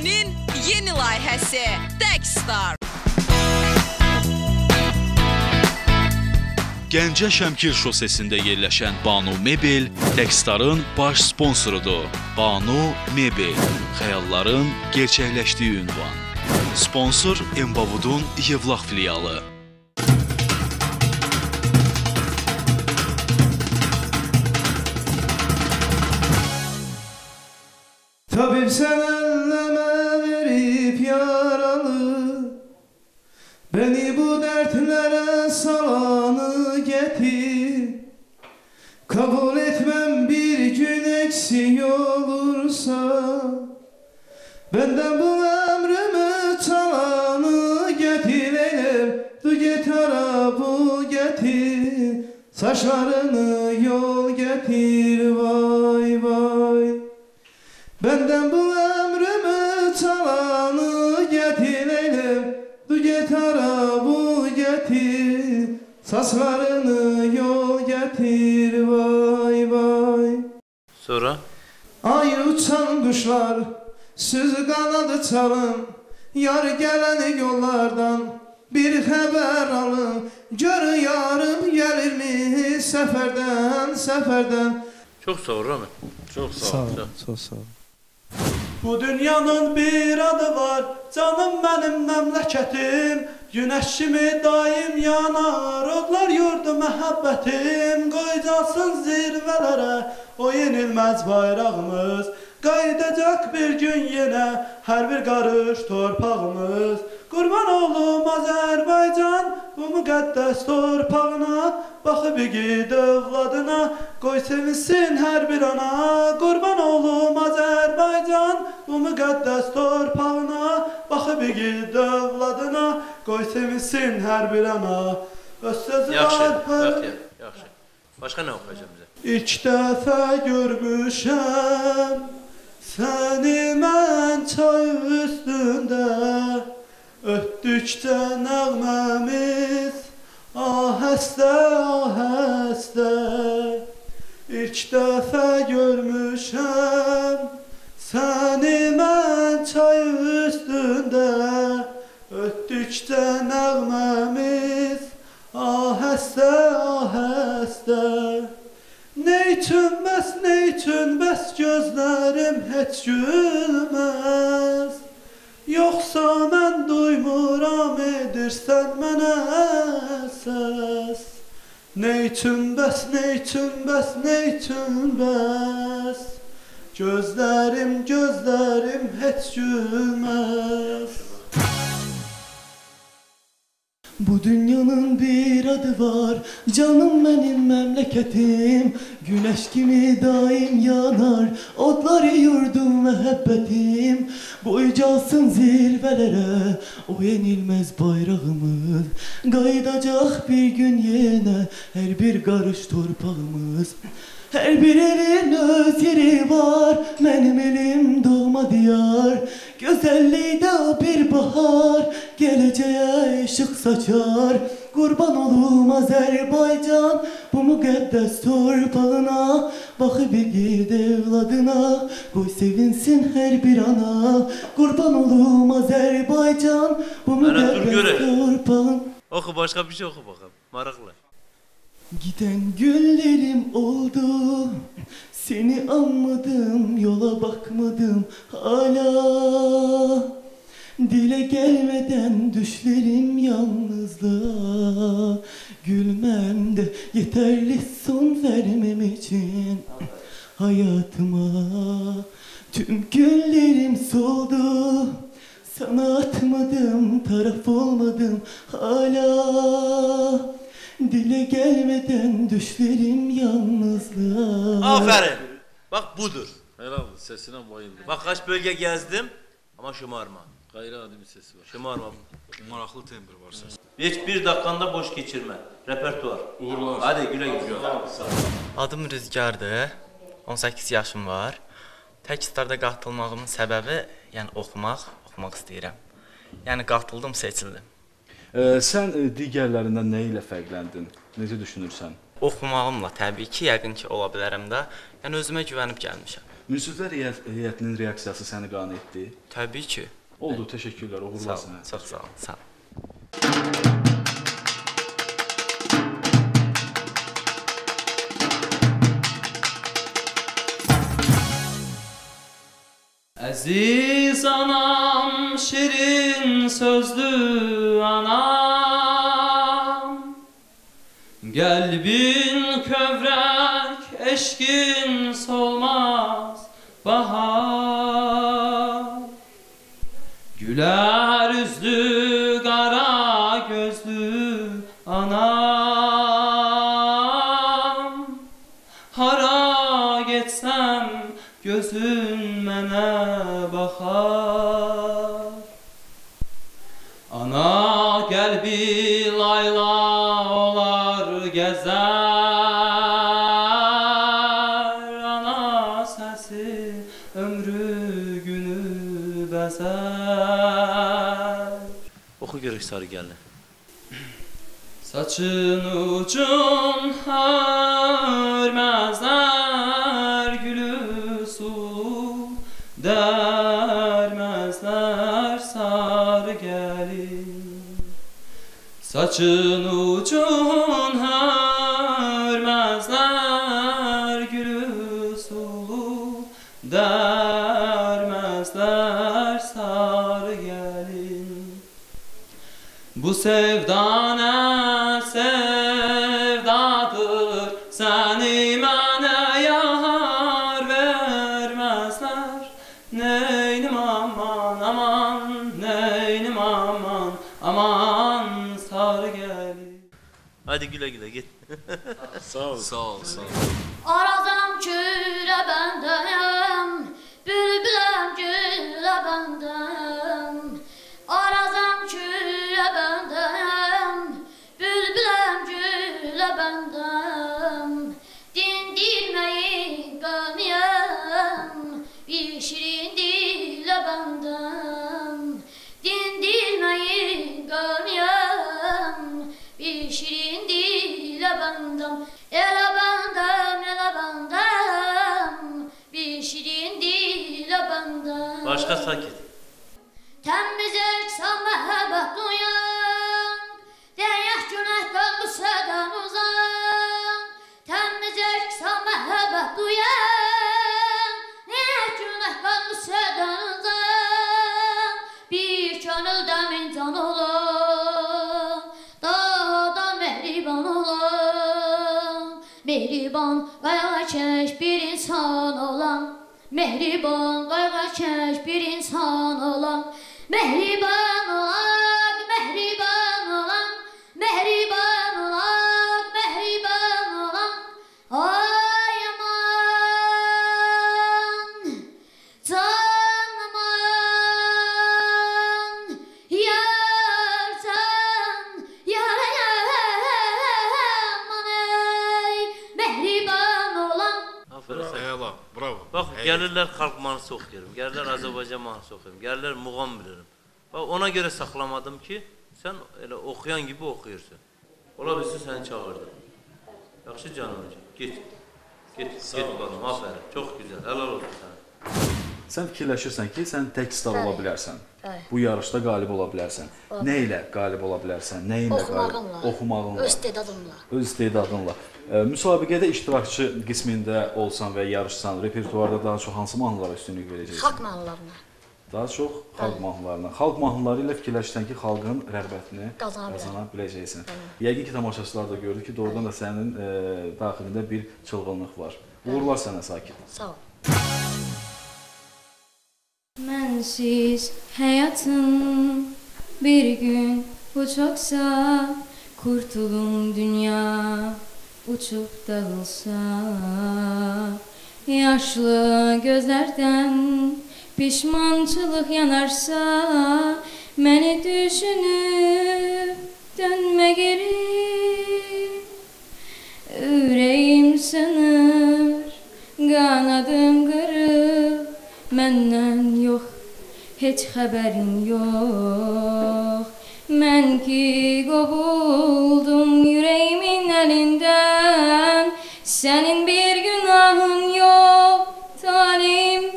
Mebel'in yeni layihəsi Techstar. Gəncə Şəmkir şosesində yerləşən Banu Mebel Techstarın baş sponsorudur. Banu Mebel, xəyalların gerçəkləşdiyi ünvan. Sponsor Embavudun Yevlax filialı. Tabip sen salanı getir. Kabul etmem bir gün eksik olursa Benden bu ömrümü çalanı getir. Eylem Du getara bu getir. Saçlarını yol getir Saçlarını yol getir vay vay. Sonra? Ay uçan kuşlar Süz kanadı çalın. Yar gelen yollardan Bir haber alın. Gör yarım gelir mi Seferden seferden? Çok sağ ol Rami. Çok sağ ol. Çok sağ ol. Bu dünyanın bir adı var. Canım benim memleketim Güneş kimi daim yanar Odlar yurdu məhəbbətim Qoyacaqsın zirvələrə O yenilməz bayrağımız Qaydacaq bir gün yenə Hər bir qarış torpağımız Qurban olum Azərbaycan Bu müqəddəs torpağına Baxıb igid övladına Qoy sevinsin hər bir ana Qurban olum Azərbaycan Bu müqəddəs torpağına Baxıb igid övladına Qoy sevinsin hər bir ana Öz sözü Yaxşı, hər- yaxşı, yaxşı. Başqa nə oxuyacağam bizə? İlk dəfə görmüşəm Səni mən çay üstündə Ötdükcə nəğməmiz Ahəstə, ahəstə İlk dəfə görmüşəm Səni mən çay üstündə Ötdükcə nəğməmiz Ahəstə, ahəstə Neyçün bəs, neyçün bəs gözlərim heç gülməz Yoxsa mən duymuram edirsən mənə səs Neyçün bəs, neyçün bəs, neyçün bəs Gözlərim, gözlərim heç gülməz Dünyanın bir adı var. Canım benim memleketim. Güneş gibi daim yanar. Otları yurdum məhəbbətim Boycalsın zirvelere O yenilmez bayrağımız Qaydacaq bir gün yenə Her bir qarış torpağımız her bir elin öz yeri var. Benim elim doğma diyar. Güzelliğde bir bahar. Geleceğe ışık saçar. Kurban olum Azerbaycan Bu müqəddəs torpağına. Baxıb igid evladına Qoy sevinsin her bir ana. Kurban olum Azerbaycan Bu müqəddəs torpağın. Oxu, başqa bir şey oxu baxım. Maraqlı. Giden güllerim oldu. Seni anmadım yola bakmadım hala. Dile gelmeden düşlerim yalnızlığa. Gülmem de yeterli son vermem için Hayatıma. Tüm güllerim soldu. Sana atmadım taraf olmadım hala Dile gelmeden düşlerim yalnızlığa Aferin. Bak budur. Helal sesine bayıldım. Bak kaç bölge gezdim ama şımarma. Gayri adi bir sesi var. Şımarma. Maraqlı tembr var səs. Hiçbir dakikanda boş geçirme. Repertuar. Uğurlar. Hadi güle güle. Adım Rüzgardır. 18 yaşım var. Textlarda qatılmağımın səbəbi, yəni oxumaq, oxumaq istəyirəm. Yəni qatıldım, seçildim. Sən ə, digərlərindən nə ilə fərqləndin? Necə düşünürsən? Oxumağımla təbii ki, yəqin ki, ola bilərəm də. Yəni özümə güvənib gəlmişəm. Heyət- heyətinin reaksiyası səni qane etdi. Təbii ki. Oldu, təşəkkürlər, Sağ uğurlar ol. sənə. Çox sağ ol. Sağ ol. Əziz anam, şirin sözlü anam. Qəlbin kövrək, eşqin solmaz ömrü günü bəzər Oxu görək sarı gəlin. Saçın ucun hörməzlər gülü sulu Dərməzlər sarı gəlin Saçın ucun sevdana sevdadır Səni mənə yar verməzlər Neynim aman aman Neynim aman aman Sarı gəlir Hadi güle güle git. Sağ ol. Sağ ol. Sağ ol. Arazam gülə bəndəyəm, bülbüləm gülə bəndəyəm. Başka sakit. Təmiz əksən məhəbbət duyan Deyək günəhdən bu sədən uzan. Təmiz əksən məhəbbət duyan Deyək günəhdən bu sədən uzan. Bir könüldə min can olan Daha da mehriban olan. Mehriban qayğa çək bir insan olan Mehriban qayğa çək bir insan olan Mehriban Gəlirlər xalq mahnısı oxuyuram, gəlirlər Azərbaycan mahnısı oxuyuram, gəlirlər muğam bilirəm. Və ona görə saxlamadım ki, sən elə oxuyan kimi oxuyursan. Ola bilsin səni çağırdı. Yaxşı canım, git. Git, Sağ git baxım, afərin. Çox gözəl, helal olsun sənə. Sən fikirləşirsən ki, sən tək star ola hə, bilərsən. Bəli. Bu yarışda qalib ola bilərsən. Bəli. Nə ilə qalib ola bilərsən? Nə ilə qalib? Oxumağınla. Oxumağınla. Öz istedadınla. Öz istedadınla. Müsabiqədə iştirakçı qismində olsan və yarışsan, repertuarda daha çox hansı mahnılara üstünlük verəcəksən? Xalq mahnılarına Daha çox xalq mahnılarına. Xalq mahnıları ilə fikirləşsən ki, xalqın rəğbətini Qazana qazana biləcəksən. Yəqin ki, tamaşaçılar da gördü ki, doğrudan da sənin e, daxilində bir çılğınlıq var. Uğurlar sənə sakit. Sağ ol. Mənsiz həyatım bir gün uçaqsa Kurtulum dünya uçub dağılsa Yaşlı gözlərdən pişmançılıq yanarsa Məni düşünüb dönmə geri. Ürəyim sınır, qanadım qırıq Məndən yox, heç xəbərin yox Mən ki qovuldum ürəyimin əlindən Sənin bir günahın yox, talih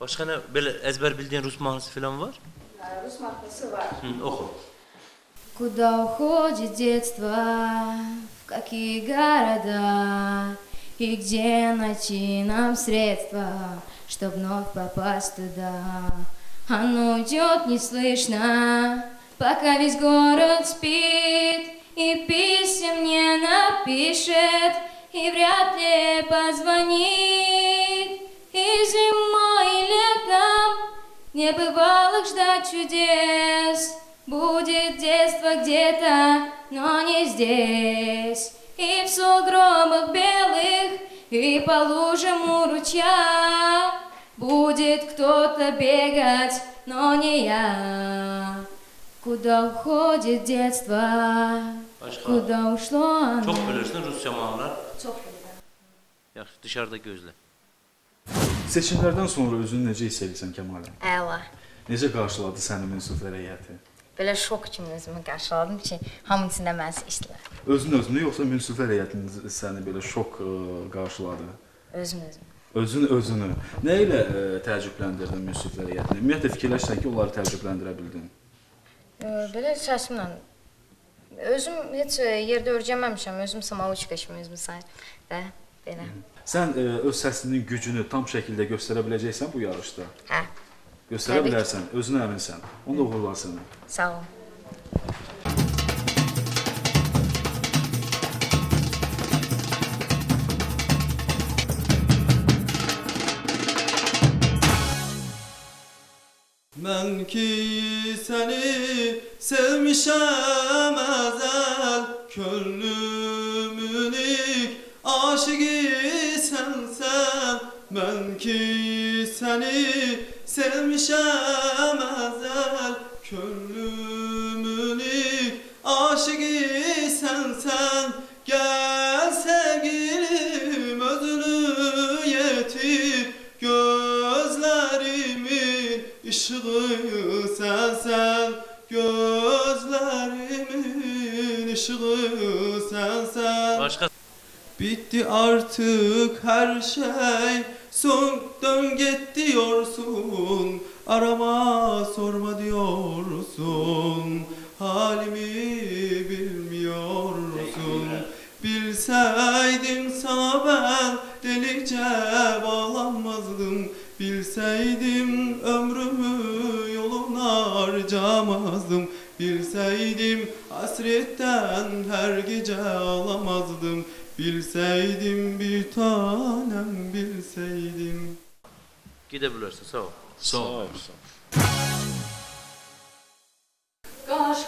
Başka ne böyle ezber bildiğin Rus mahnısı falan var? Rus mahnısı var. Hı, oku. Куда уходит детство, в какие города, И где найти нам средства, чтоб вновь попасть туда. Оно идет неслышно, пока весь город спит, И писем не напишет, и вряд ли позвонит. И зимой, и летом небывалых ждать чудес. Будет детство где-то, но не здесь. И в сугробах белых, и по лужам у ручья. Будет кто-то бегать, но не я. Куда уходит детство, Başqa? Qudavuşlan. Çox bilirsən rusca mahnılar? Çox bilirəm. Yaxşı, dışarıda gözlə. Seçimlərdən sonra özünü necə hiss edirsən Kəmalə? Əla. Necə qarşıladı səni Münsuf rəiyyəti? Belə şok kimi özümü qarşıladım ki, hamının içində məni seçdilər. Özün özünü yoxsa Münsuf rəiyyətiniz səni belə şok ə, qarşıladı? Özüm özümü. Özün özünü. Nə ilə ə, təəccübləndirdin münsiflərə yətinə? Ümumiyyətlə fikirləşsən ki, onları təəccübləndirə bildin. Ə, belə səsimlə özüm heç e, yerdə öyrənməmişəm, özüm özüm sayır və belə. Sən ə, öz səsinin gücünü tam şəkildə göstərə biləcəksən bu yarışda. Hə, Göstərə Təbii ki. bilərsən, özünə əminsən. Onda uğurlar sənə. sağ ol. Mən ki səni sevmişəm əzəl Könlümün ilk aşıqı sənsən Mən ki səni sevmişəm əzəl Könlümün Bitti artık her şey. Son dön git diyorsun. Arama sorma diyorsun. Halimi bilmiyorsun. Bilseydim sana ben delice bağlanmazdım. Bilseydim ömrümü yoluna harcamazdım. Bilseydim hasretten her gece ağlamazdım Bilseydim bir tanem bilseydim gedə bilərsən, sağ ol. Sağ ol. Qaş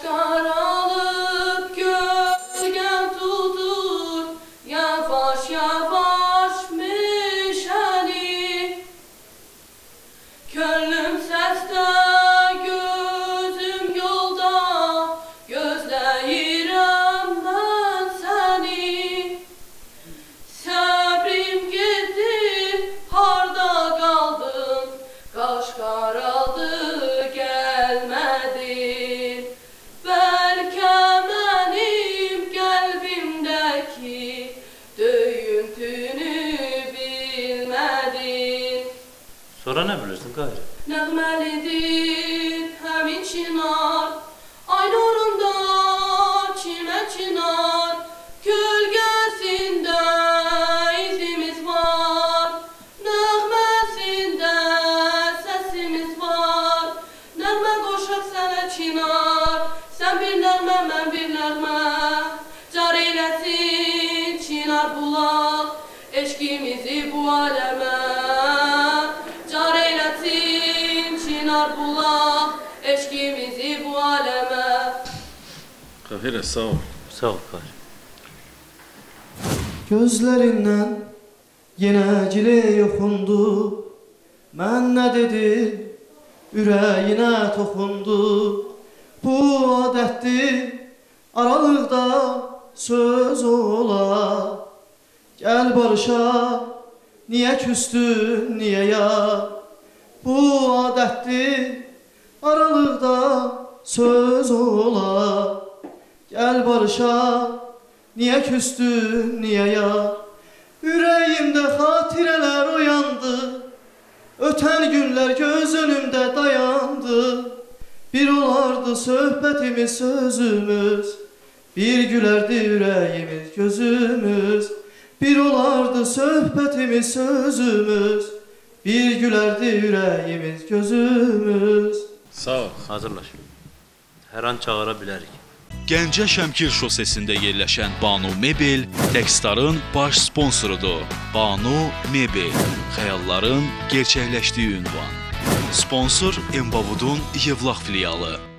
good. Normality. Qahirə, sağ ol. Sağ ol qayrı. Gözlerindən yenə gili yoxundu Mən nə dedim, ürəyinə toxundu Bu adətdir, aralıqda söz ola. Gəl barışa, niyə küstün, niyə ya? Bu adətdir, aralıqda söz ola Gəl barışa, niyə küstün, niyə ya Ürəyimdə xatirələr oyandı Öten günler göz önümde dayandı Bir olardı söhbetimiz sözümüz Bir gülerdi yüreğimiz gözümüz Bir olardı söhbetimiz sözümüz Bir gülerdi yüreğimiz gözümüz Sağ ol. Hazırlaş. Hər an çağıra bilərik. Gəncə Şəmkir şosesində yerləşən Banu Mebel Techstarın baş sponsorudur. Banu Mebel xəyalların gerçəkləşdiyi ünvan. Sponsor Embavudun Yevlax filialı.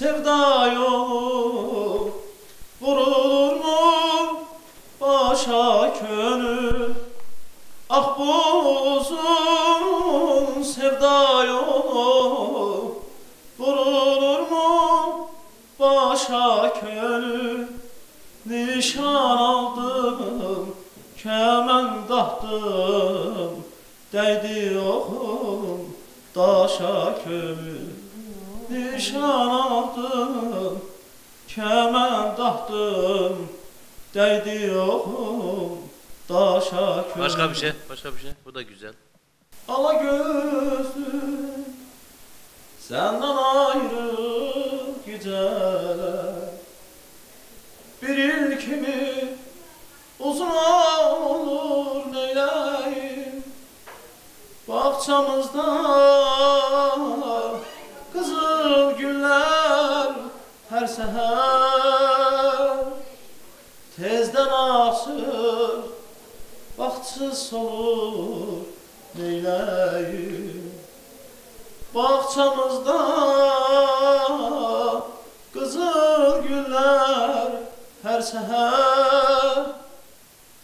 Sevda daşa kömür Başqa bir şey, başqa bir şey. Bu da güzel. Ala gözlüm Senden ayrı güzel Bir il kimi uzun olur neyleyim Bahçamızda kızıl güller her seher Tezden açır Baxtsız solur neyləyim Bağçamızda qızıl güllər hər səhər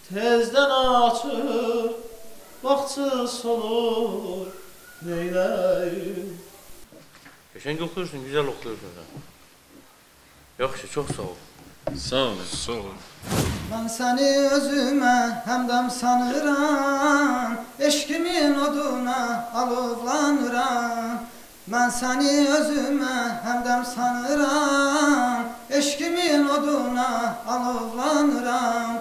Tezdən açır, baxtsız solur neyləyim Qəşəng oxuyursun, gözəl oxuyursun sən. Yaxşı, çox sağ ol. Sağ ol. Sağ ol. Ben seni özüme hemdem sanıram Eşkimin oduna alovlanıram Ben seni özüme hemdem sanıram Eşkimin oduna alovlanıram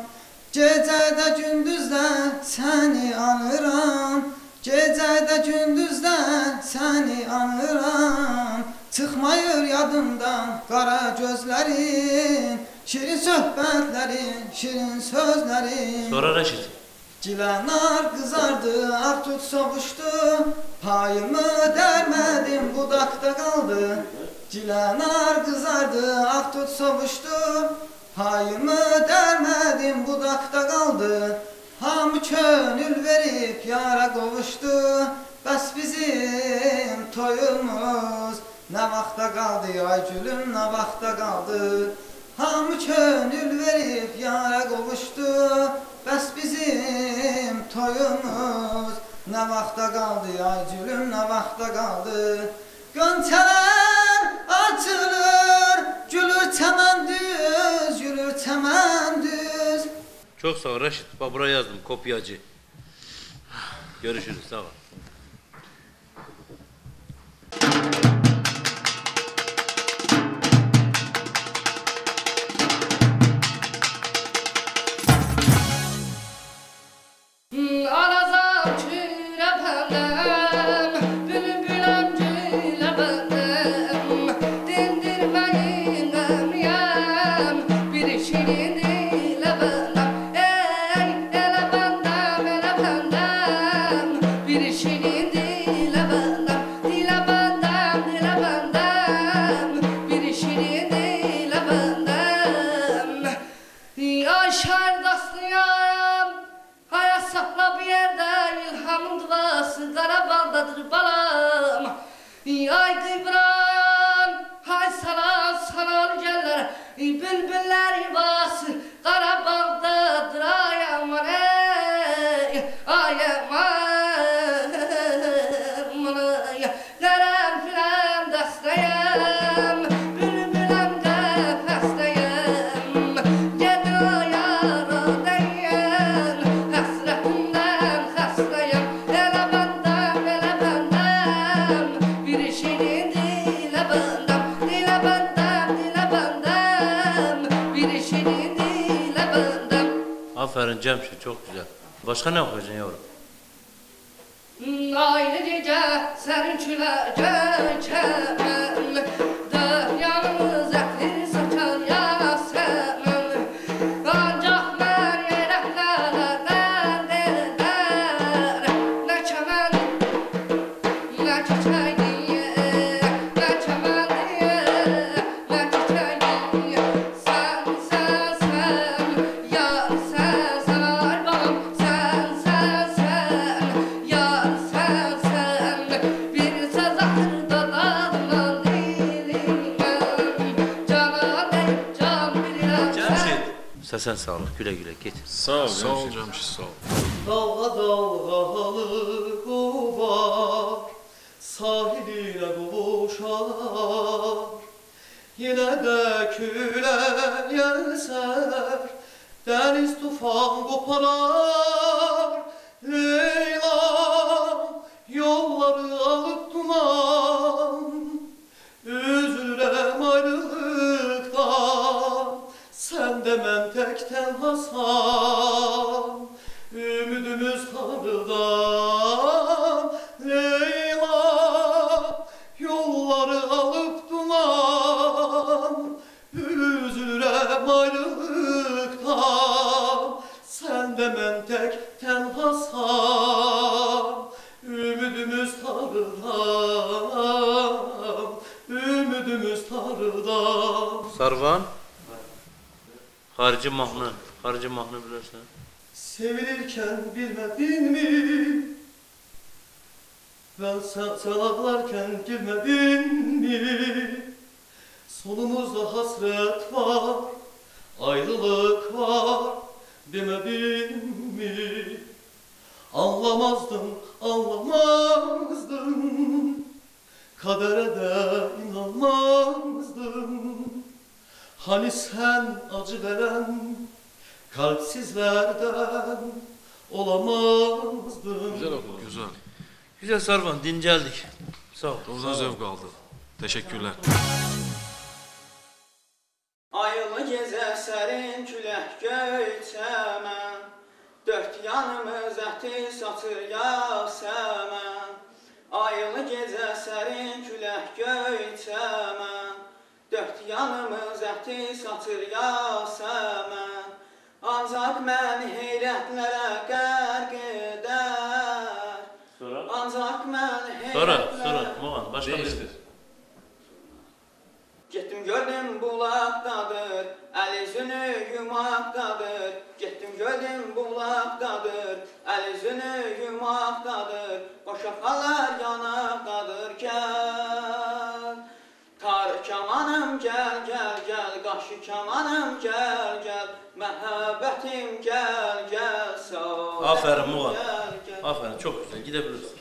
Gecədə gündüzdə səni anıram Gecədə gündüzdə səni anıram Çıxmayır yadımdan qara gözlərin Şirin söhbətlərin, şirin sözlərin Sonra Rəşid. Gilənar qızardı, ağ tut sovuşdu Payımı dərmədim, budaqda qaldı Gilənar qızardı, ağ tut sovuşdu Payımı dərmədim, budaqda qaldı Hamı könül verib yara qovuşdu Bəs bizim toyumuz. Nə vaxta qaldı, ay gülüm, nə vaxta qaldı Hamı könül verib yara qovuşdu Bəs bizim toyumuz Nə vaxta qaldı, ay gülüm, nə vaxta qaldı Qönçələr açılır, gülür çəmən düz, gülür çəmən düz Çox sağ ol Rəşid. Bura yazdım, kopyacı. Görüşürüz, sağ ol. Babamın duası kara baldadır balam. Ay kıbran hay sana sarar geller Bülbüller var Cemşit çok güzel. Başka ne okuyacaksın yavrum? Aynı gece senin çilece çemen Sesen sağlık güle güle git. Sağ ol. Sağ ol Cemşit. Sağ ol. Dalga dalgalı kovar Sahiline kavuşar Yine de küle yeser Deniz tufan koparar Leyla yolları alıp duman men tek tenhasan Ümidimiz Tanrı'dan Leyla Yolları alıp duman Üzülürem ayrılıktan Sen de men tek tenhasan Ümidimiz Tanrı'dan Ümidimiz Tanrı'dan Sarvan. Harici mahnı. Harici mahnı bilirsən. Sevilirken bilmedin mi? Ben sen, gülmedin mi? Sonumuzda hasret var, ayrılık var demedin mi? Anlamazdın, anlamazdın Kadere de inanmazdın Hani sen acı veren kalpsizlerden olamazdın. Güzel okudun. Güzel. Güzel Sarvan dincəldik. Sağ ol. Doğrudan zevk aldı. Teşekkürler. Əti saçır yasəmən Ancaq məni heyrətlərə qərq edər Sonra? Ancaq məni Sonra, heyrətlərə sonra. Muğan, başqa bir. Getdim gördüm bulaqdadır, əl üzünü yumaqdadır. Getdim gördüm bulaqdadır, əl üzünü yumaqdadır. Qoşa xalar yanaqdadır, gəl. Tar kamanım gəl, gəl, gəl, qaşı kamanım gəl, gəl. Məhəbbətim gəl, gəl, sağ. Aferin Muğan. Aferin çok güzel gidebilirsin.